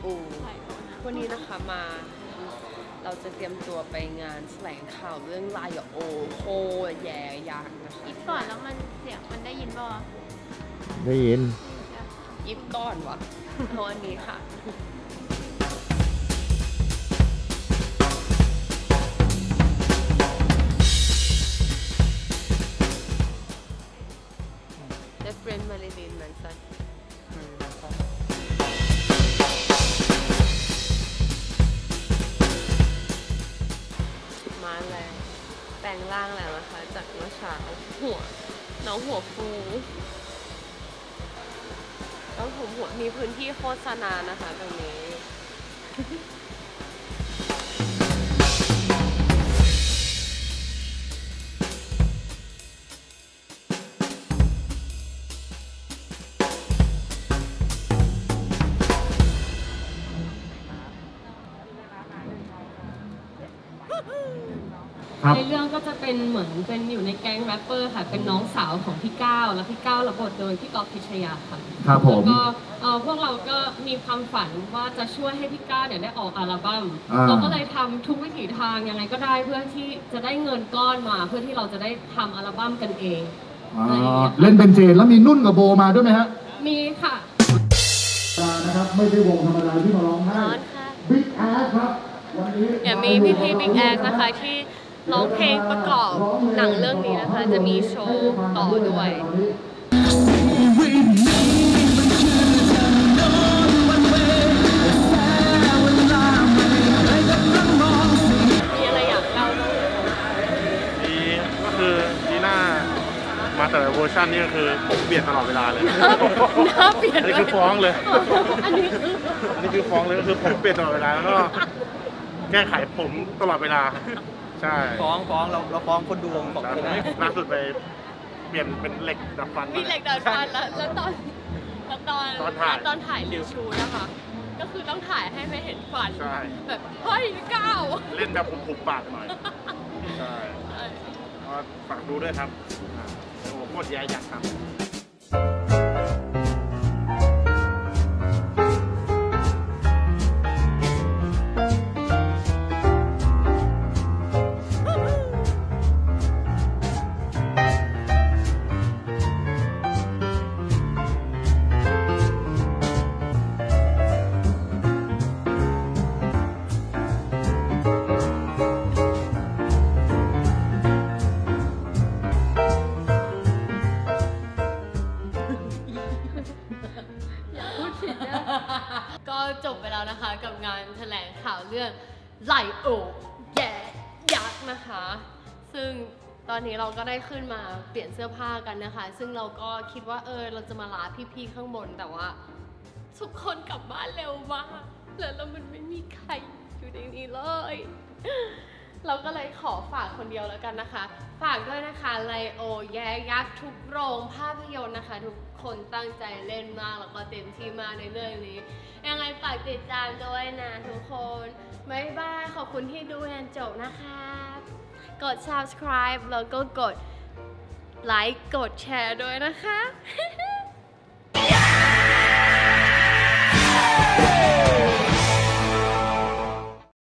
โอวันนี้นะคะมาเราจะเตรียมตัวไปงานแถลงข่าวเรื่องไลโอโคแย่ยักษ์นะคะอิฟก่อนแล้วมันเสียงมันได้ยินป่าวะได้ยินยิบก้อนวะเอาอันนี้ค่ะ แปลงร่างแล้วนะคะ จากเมื่อเช้าหัว น้องหัวฟูน้องผมหัวมีพื้นที่โฆษณานะคะตรงนี้ ครับในเรื่องก็จะเป็นเหมือนเป็นอยู่ในแก๊งแรปเปอร์ค่ะ เป็นน้องสาวของพี่ก้าวแล้วพี่ก้าวรับบทโดยพี่ก๊อฟพิชยาค่ะครับผม แล้วก็เอ่อพวกเราก็มีความฝันว่าจะช่วยให้พี่ก้าวเนี่ยได้ออกอัลบั้มอ่า เราก็เลยทำทุกวิถีทางยังไงก็ได้เพื่อที่จะได้เงินก้อนมา เพื่อที่เราจะได้ทำอัลบั้มกันเอง อ่าเล่นเป็นเจนแล้วมีนุ่นกับโบมาด้วยไหมฮะมีค่ะ นะครับไม่ใช่วงธรรมดาที่มาร้องไห้ร้อนค่ะ บิ๊กแอสครับวันนี้เดี๋ยวมีพี่พี่บิ๊กแอคนะคะที่ ร้องเพลงประกอบหนังเรื่องนี้นะคะ จะมีโชว์ต่อด้วยมีอะไรอยากเล่าบ้างไหมดีก็คือดีหน้ามาแต่ละเวอร์ชันนี่ก็คือผมเปลี่ยนตลอดเวลาเลยหน้าเปลี่ยนอันนี้ด้วคืยอฟ้องเลย อันนี้คืออันนี้คือฟ้องเลยก็คือผมเปลี่ยนตลอดเวลาแล้วก็แก้ไขผมตลอดเวลา ใช่ ฟ้องฟ้องเราเราฟ้องคนดูของแล้วไม่ได้ล่าสุดไปเปลี่ยนเป็นเหล็กดับฟันมีเหล็กดัดฟันแล้วแล้วตอนแล้วตอนตอนถ่าย ตอนถ่ายรีชูนะคะ ก็คือต้องถ่ายให้ไม่เห็นฟันใช่ แบบเฮ้ยก้าวเล่นแบบผมผุบปากหน่อย ใช่เออก็ฝากดูด้วยครับอ่าโอ้โหโคตรแย่ อยากทำก็จบไปแล้วนะคะกับงานแถลงข่าวเรื่องไหลโอแย่ยักษ์นะคะ ซึ่งตอนนี้เราก็ได้ขึ้นมาเปลี่ยนเสื้อผ้ากันนะคะ ซึ่งเราก็คิดว่าเออเราจะมาลาพี่ๆข้างบนแต่ว่า ทุกคนกลับบ้านเร็วมากแล้วแล้วมันไม่มีใครอยู่ในนี้เลย เราก็เลยขอฝากคนเดียวแล้วกันนะคะ ฝากด้วยนะคะไลโอแย่ยักษ์ทุกโรงภาพยนตร์นะคะ ทุกคนตั้งใจเล่นมากแล้วก็เต็มที่มากในเรื่องนี้ ยังไงฝากติดตามด้วยนะทุกคนบ๊ายบายขอบคุณที่ดูจนจบนะคะ กด subscribe แล้วก็กดไลค์กดแชร์ด้วยนะคะ